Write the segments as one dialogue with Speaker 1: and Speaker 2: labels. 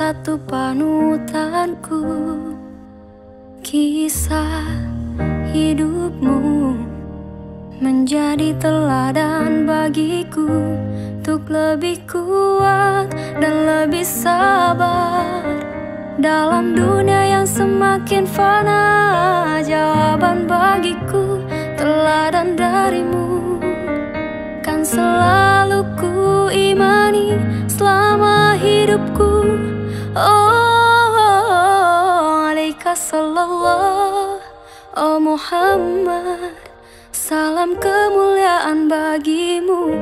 Speaker 1: satu panutanku. Kisah hidupmu Menjadi teladan bagiku Untuk lebih kuat dan lebih sabar Dalam dunia yang semakin fana. Jawaban bagiku teladan darimu Kan selalu sallallahu Oh Muhammad Salam kemuliaan bagimu.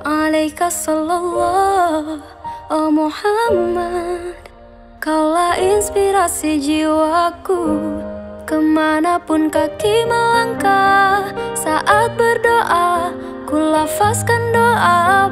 Speaker 1: Alaika sallallahu Oh Muhammad. Kaulah inspirasi jiwaku. Ke mana pun kaki melangkah Saat berdoa Ku lafazkan doa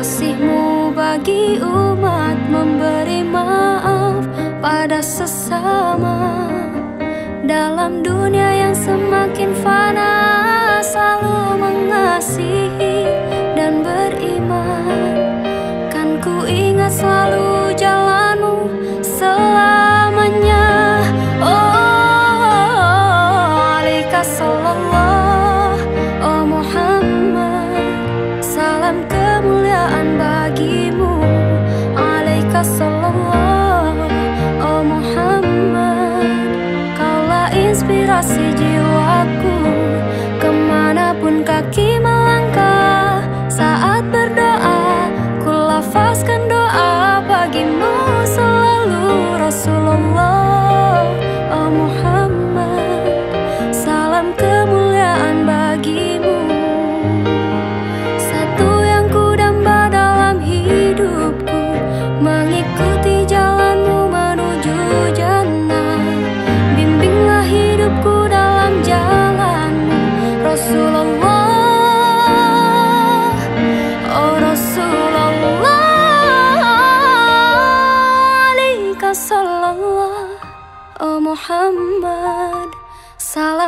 Speaker 1: kasihmu bagi umat Memberi maaf pada sesama. Dalam dunia yang semakin fana Selalu mengasihi Sallallahu Oh Muhammad. Kaulah inspirasi jiwaku Ke mana pun kaki melangkah. Saat berdoa lafazkan doa bagimu selalu Rasulullah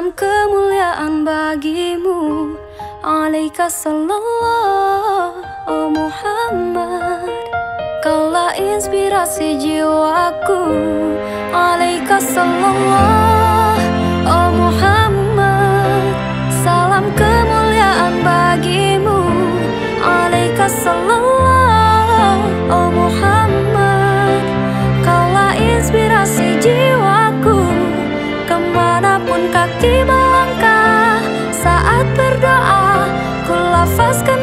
Speaker 1: Salam kemuliaan bagimu. Alaika sallallahu Muhammad. Kaulah inspirasi jiwaku. Alaika sallallahu Muhammad. Salam kemuliaan bagimu. Alaika sallallahu Kaki melangkah Saat berdoa Ku lafazkan